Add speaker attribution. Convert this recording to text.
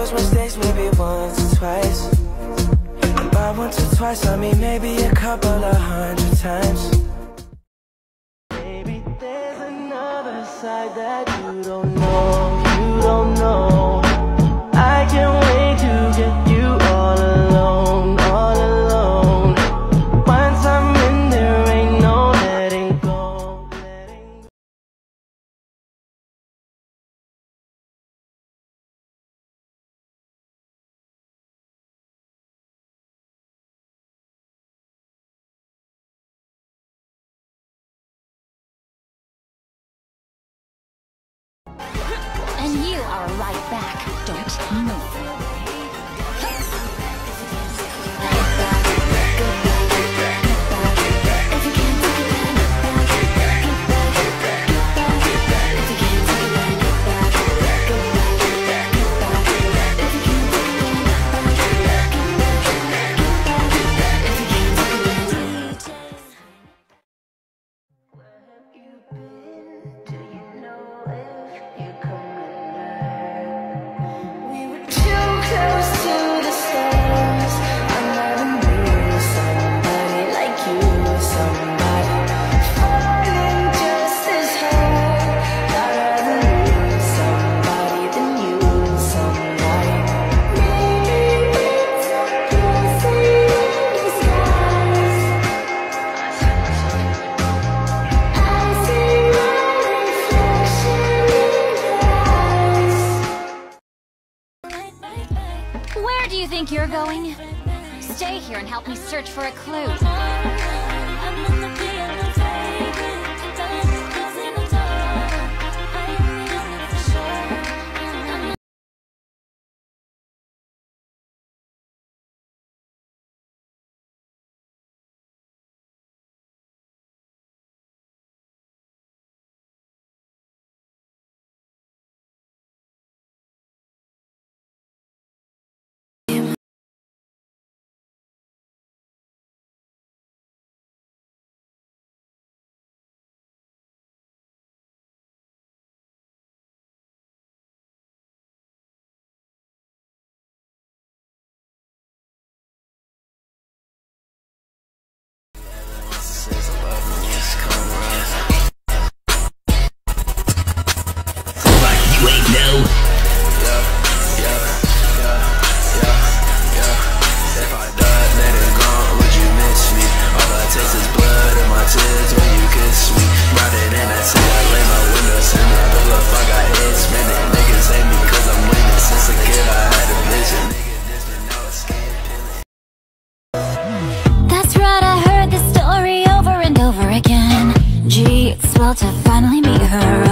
Speaker 1: those mistakes maybe once or twice. And by once or twice I mean maybe a couple of hundred times. Maybe there's another side that you don't know, you don't know.
Speaker 2: right back. Don't move. think you're going? Stay here and help me search for a clue. to finally meet her